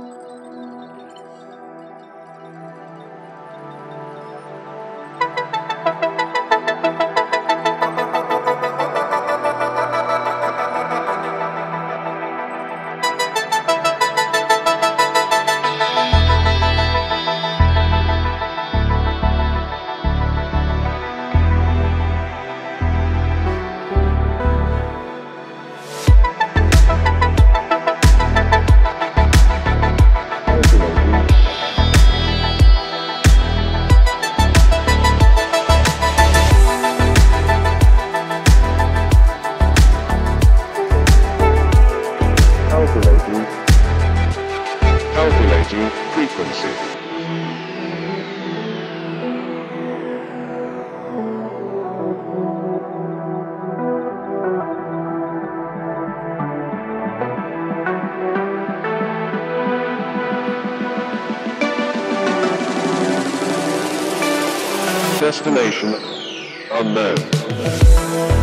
Calculating. Calculating frequency. Destination unknown.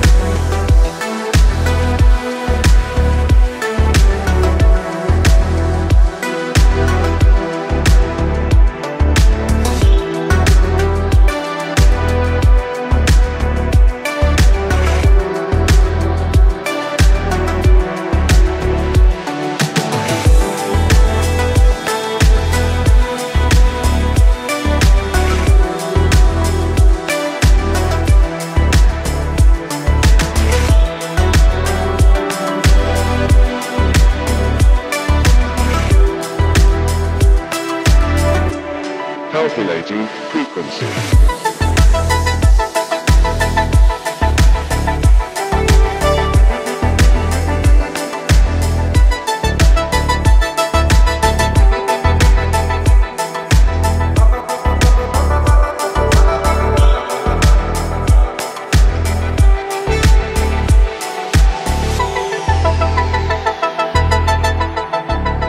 Calculating frequency.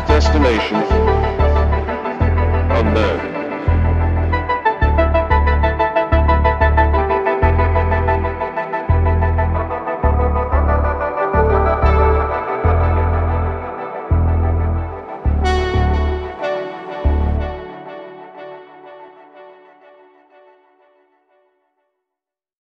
Destination.